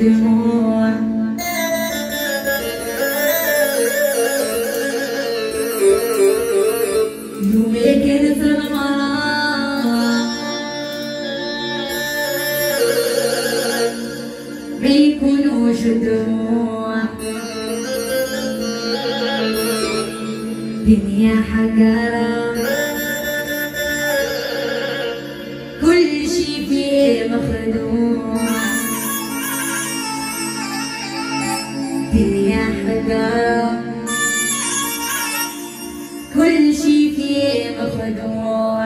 دموع يومك نزل ما يكونوش دموع دنيا حجرة. كل شي فيه مخدوع. فيه مخدوع أحلى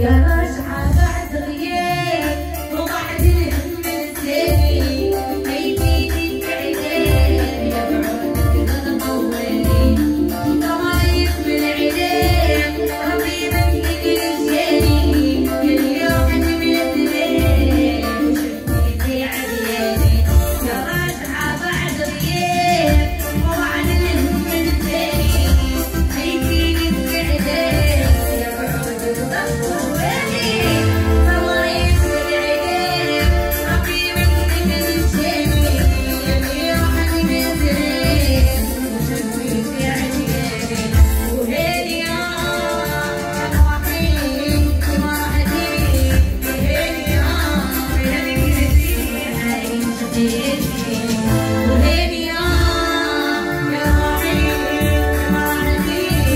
Yeah.